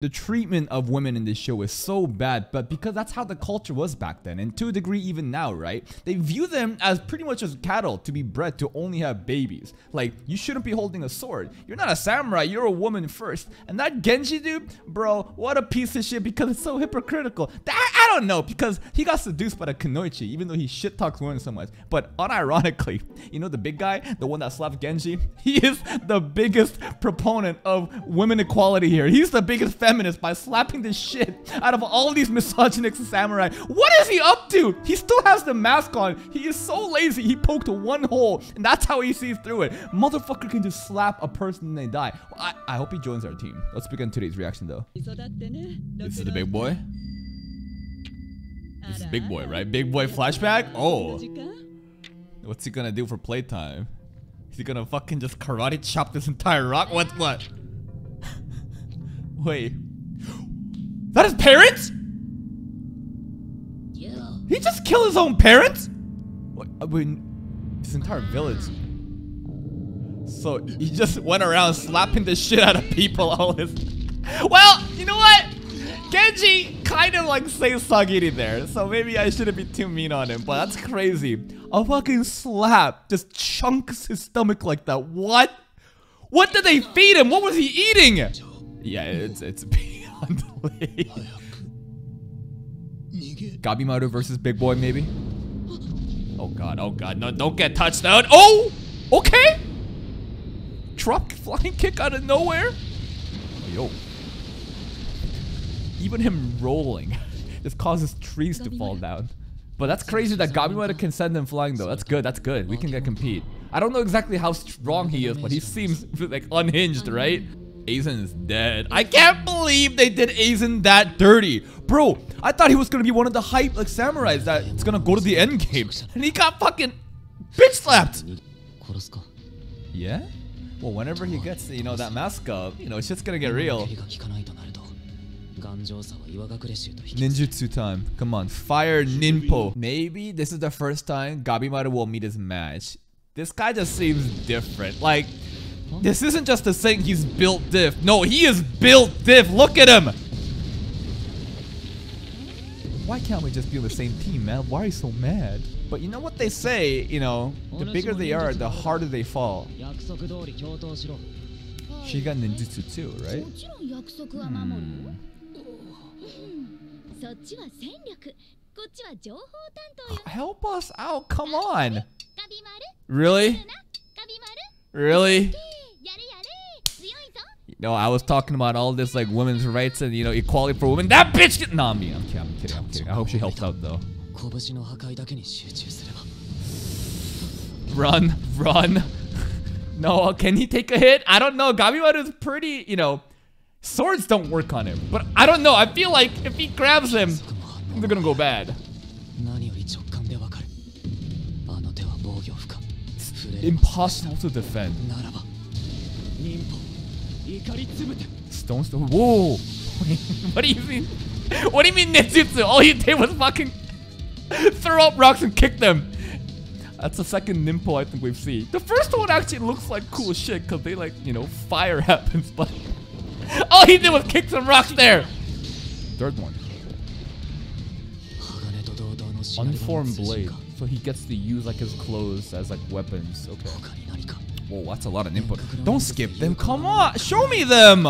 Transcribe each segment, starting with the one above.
the treatment of women in this show is so bad, but because that's how the culture was back then, and to a degree even now, right? They view them as pretty much as cattle to be bred to only have babies. Like, you shouldn't be holding a sword. You're not a samurai, you're a woman first. And that Genji dude, bro, what a piece of shit because it's so hypocritical. That, I don't know, because he got seduced by the Kunoichi, even though he shit talks women so much. But unironically, you know the big guy, the one that slapped Genji? He is the biggest proponent of women equality here. He's the biggest feminist by slapping the shit out of all these misogynistic samurai. What is he up to? He still has the mask on. He is so lazy. He poked one hole, and that's how he sees through it. Motherfucker can just slap a person and they die. I, I hope he joins our team. Let's begin today's reaction, though. This is the big boy. This is big boy, right? Big boy flashback? Oh. What's he gonna do for playtime? Is he gonna fucking just karate chop this entire rock? What? What? Wait. That his parents? He just killed his own parents? What, uh, I mean, his entire village. So he just went around slapping the shit out of people all his... Well, you know what? Genji kind of like says Sagiri there, so maybe I shouldn't be too mean on him, but that's crazy. A fucking slap just chunks his stomach like that. What? What did they feed him? What was he eating? Yeah, it's it's beyond late. Gabimaru versus Big Boy, maybe? Oh god, oh god, no, don't get touched out. Oh! Okay! Drop flying kick out of nowhere? Yo. Even him rolling just causes trees to fall down. But that's crazy that Gabimaru can send him flying though. That's good, that's good. We can get compete. I don't know exactly how strong he is, but he seems like unhinged, right? Aizen is dead. I can't believe they did Aizen that dirty. Bro, I thought he was gonna be one of the hype like samurais that it's gonna go to the end game. And he got fucking bitch slapped. Yeah? Well, whenever he gets, you know, that mask up, you know, it's just gonna get real. Ninjutsu time. Come on. Fire Ninpo. Maybe this is the first time Gabimaru will meet his match. This guy just seems different. Like, this isn't just a saying he's built diff. No, he is built diff. Look at him. Why can't we just be on the same team, man? Why are you so mad? But you know what they say, you know, the bigger they are, the harder they fall. She got ninjutsu too, right? Hmm. Help us out, come on. Really? Really? No, I was talking about all this like women's rights and you know equality for women. That bitch get nah me. I'm kidding. I'm kidding. I'm kidding. I hope she helps out though. Run, run. no, can he take a hit? I don't know. Gabimaru is pretty, you know, swords don't work on him. But I don't know. I feel like if he grabs him, they're gonna go bad. Impossible to defend. Stone stone. Whoa! what do you mean? What do you mean Ninjutsu? All he did was fucking throw up rocks and kick them. That's the second Ninpo I think we've seen. The first one actually looks like cool shit because they like, you know, fire happens, but all he did was kick some rocks there. Third one. Unformed blade. So he gets to use like his clothes as like weapons. Okay. Whoa, that's a lot of input. Don't skip them. Come on, show me them.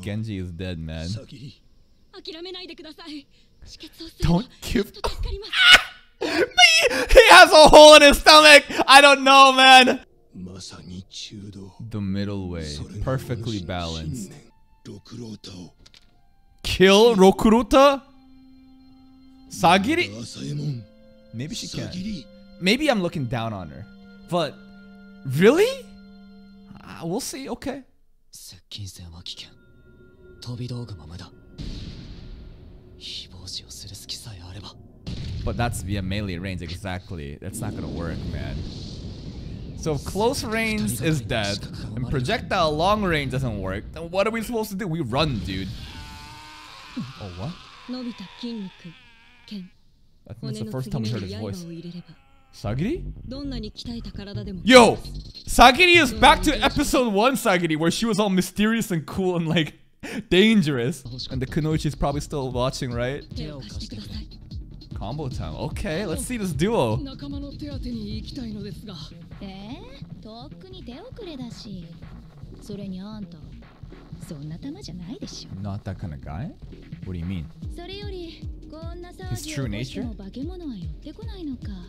Genji is dead, man. Don't give. he has a hole in his stomach. I don't know, man. The middle way, perfectly balanced. Kill Rokurota? Sagiri? Maybe she can. Maybe I'm looking down on her. But really? Uh, we'll see. Okay. But that's via melee range, exactly. That's not gonna work, man. So if close range is dead, and projectile long range doesn't work, then what are we supposed to do? We run, dude. Hmm. Oh, what? I think that's the first time we heard his voice. Sagiri? Yo! Sagiri is back to episode 1 Sagiri, where she was all mysterious and cool and like Dangerous. And the Kunoichi's probably still watching, right? Combo time. Okay, let's see this duo. Oh. Eh? Not that kind of guy? What do you mean? His true nature?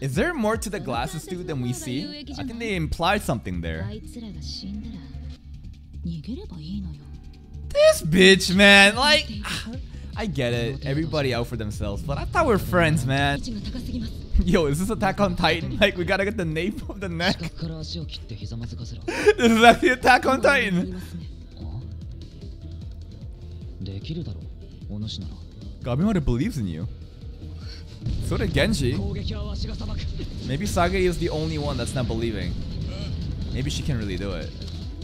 Is there more to the glasses dude than we see? I think they implied something there. This bitch, man. Like... I get it. Everybody out for themselves, but I thought we we're friends, man. Yo, is this Attack on Titan? Like, we gotta get the nape of the neck? this is actually Attack on Titan. Gabimaru believes in you. So did Genji. Maybe Sage is the only one that's not believing. Maybe she can really do it.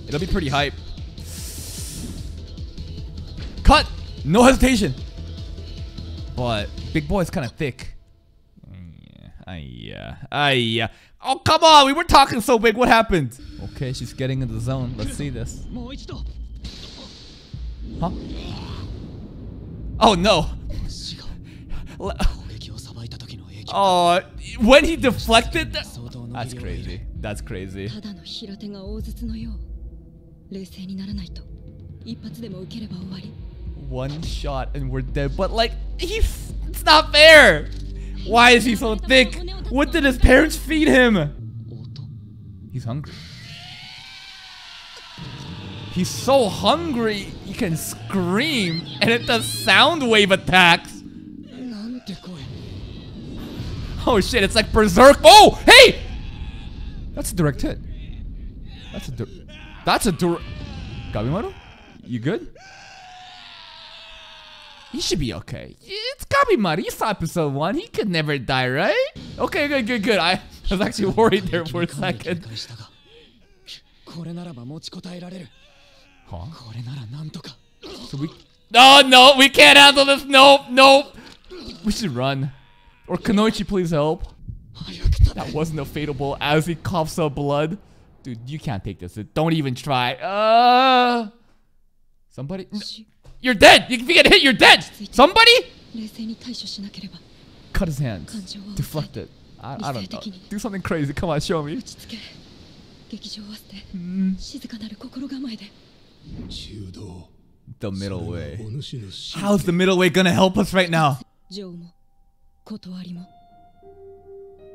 It'll be pretty hype. No hesitation. But big boy is kind of thick. Yeah, yeah, uh, yeah. Oh, come on. We were talking so big. What happened? Okay, she's getting in the zone. Let's see this. Huh? Oh, no. Oh, when he deflected that? That's crazy. That's crazy one shot and we're dead. But like, he's, it's not fair. Why is he so thick? What did his parents feed him? He's hungry. He's so hungry, he can scream, and it does sound wave attacks. Oh shit, it's like Berserk. Oh, hey! That's a direct hit. That's a, that's a direct. Gabimaru? You good? He should be okay. It's Gabimaru. You saw episode one. He could never die, right? Okay, good, good, good. I was actually worried there for a second. Huh? So we... No, oh, no, we can't handle this. Nope, nope. We should run. Or Kunoichi, please help. That wasn't a fatal blow as he coughs up blood. Dude, you can't take this. Don't even try. Uh, somebody... No. You're dead. If you get hit, you're dead. Somebody? Cut his hands. Deflect it. I, I don't know. Do something crazy. Come on, show me. Mm. The middle way. How's the middle way gonna help us right now?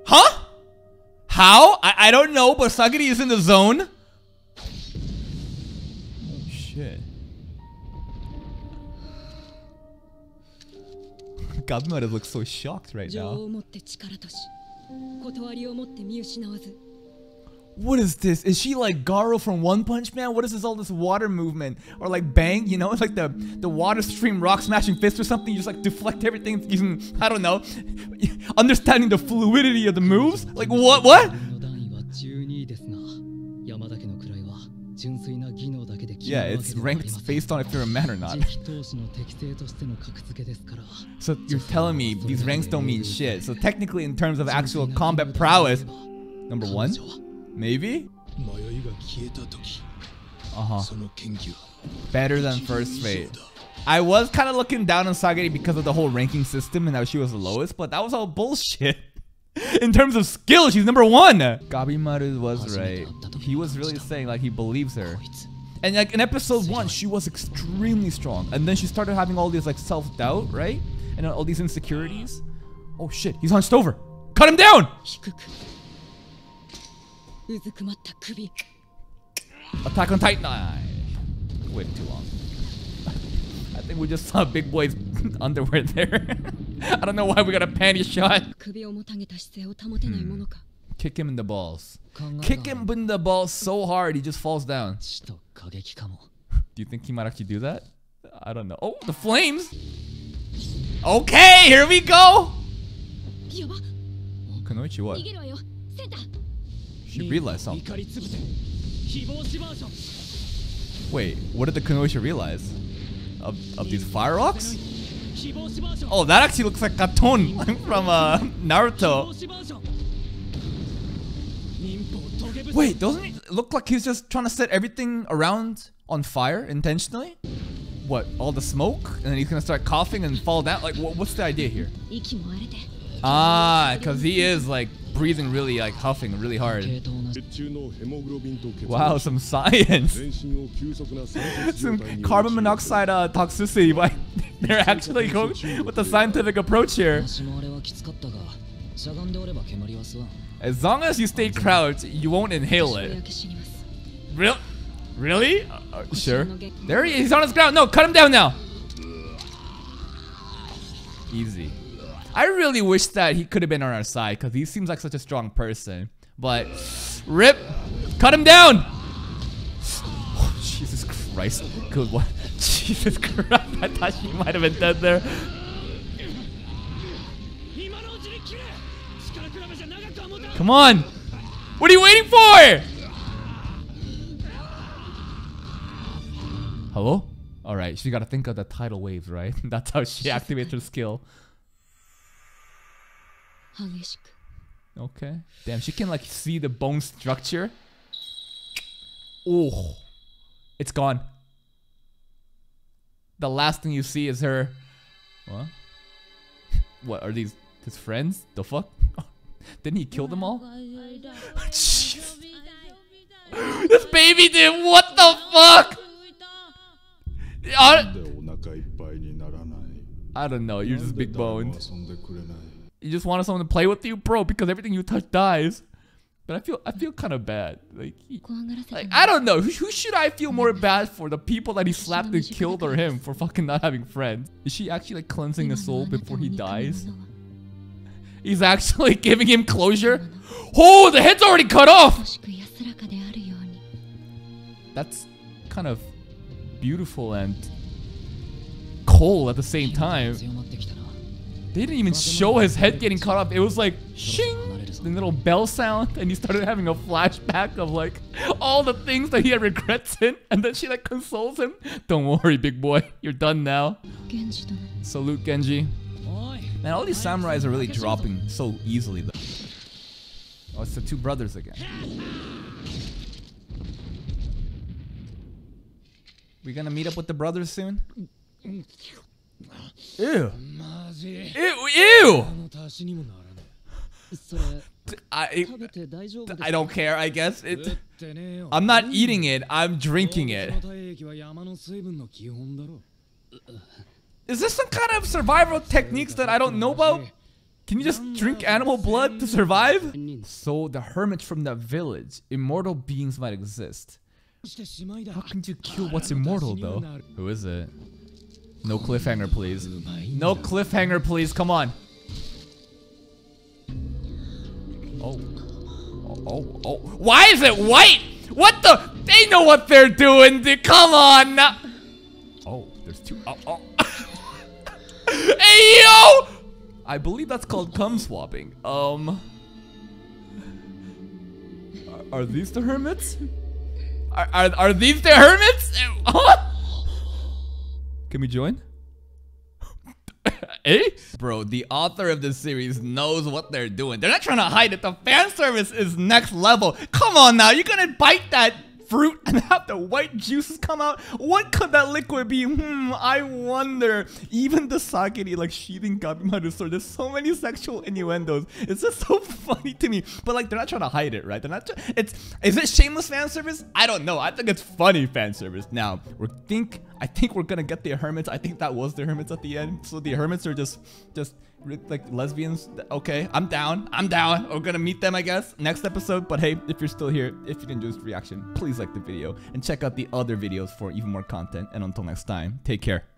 Huh? How? I, I don't know, but Sagiri is in the zone. Oh, shit. Gabimaru looks so shocked right now. What is this? Is she like Garou from One Punch Man? What is this all this water movement? Or like bang, you know? It's like the, the water stream rock smashing fist or something. You just like deflect everything using, I don't know, understanding the fluidity of the moves? Like what, what? Yeah, it's ranked based on if you're a man or not. so you're telling me these ranks don't mean shit. So technically in terms of actual combat prowess, number one? Maybe? Uh-huh. Better than first rate. I was kind of looking down on Sagiri because of the whole ranking system and how she was the lowest, but that was all bullshit. In terms of skill, she's number one! Gabimaru was right. He was really saying like he believes her. And like in episode one, she was extremely strong, and then she started having all these like self doubt, right? And all these insecurities. Oh shit, he's hunched over. Cut him down. Attack on Titan. Wait too long. I think we just saw Big Boy's underwear there. I don't know why we got a panty shot. Hmm. Kick him in the balls. Kick him in the balls so hard he just falls down. do you think he might actually do that? I don't know. Oh, the flames! Okay, here we go! Kunoichi, what? She realized something. Wait, what did the Kunoichi realize? Of, of these fire rocks? Oh, that actually looks like Katon from uh, Naruto. Wait, doesn't it look like he's just trying to set everything around on fire intentionally? What, all the smoke? And then he's gonna start coughing and fall down? Like, what, what's the idea here? Ah, because he is like breathing really, like huffing really hard. Wow, some science. some carbon monoxide uh, toxicity, but they're actually going with the scientific approach here. As long as you stay crouched, you won't inhale it. Real? Really? Uh, sure. There he is. He's on his ground. No, cut him down now. Easy. I really wish that he could have been on our side because he seems like such a strong person. But rip, cut him down. Oh, Jesus Christ. Good one. Jesus Christ. I thought she might have been dead there. Come on. What are you waiting for? Hello? Alright, she gotta think of the tidal waves, right? That's how she activates her skill. Okay. Damn, she can like see the bone structure. Oh. It's gone. The last thing you see is her. What? what are these? His friends? The fuck? Didn't he kill them all? this baby did what the fuck? I, I don't know. You're just big boned. You just wanted someone to play with you, bro, because everything you touch dies. But I feel I feel kind of bad. Like, he, like I don't know. Who, who, should I feel more bad for? The people that he slapped and killed or him for fucking not having friends? Is she actually like cleansing the soul before he dies? He's actually giving him closure. Oh, the head's already cut off! That's kind of beautiful and cold at the same time. They didn't even show his head getting cut off. It was like, shing! The little bell sound, and he started having a flashback of like all the things that he had regrets in, and then she like consoles him. Don't worry, big boy, you're done now. Salute, Genji. Man, all these samurais are really dropping so easily though. Oh, it's the two brothers again. We gonna meet up with the brothers soon? Ew. Ew, ew! I, I don't care, I guess. It, I'm not eating it, I'm drinking it. Is this some kind of survival techniques that I don't know about? Can you just drink animal blood to survive? So the hermits from the village, immortal beings might exist. How can you kill what's immortal though? Who is it? No cliffhanger please. No cliffhanger please, come on. Oh. Oh, oh. oh. Why is it white? What the? They know what they're doing. Come on. Oh, there's two. Oh, oh hey, yo! I believe that's called cum swapping. Um. Are, are these the hermits? Are, are, are these the hermits? Can we join? eh? Bro, the author of this series knows what they're doing. They're not trying to hide it. The fan service is next level. Come on now, you're gonna bite that fruit and have the white juices come out? What could that liquid be? Hmm, I wonder. Even the Sagiri, like sheathing Gabimaru sword, there's so many sexual innuendos. It's just so funny to me. But like, they're not trying to hide it, right? They're not. it's is it shameless fan service? I don't know. I think it's funny fan service. Now we think. I think we're gonna get the hermits. I think that was the hermits at the end. So the hermits are just, just like lesbians. Okay, I'm down. I'm down. We're gonna meet them, I guess, next episode. But hey, if you're still here, if you enjoyed this reaction, please like the video and check out the other videos for even more content. And until next time, take care.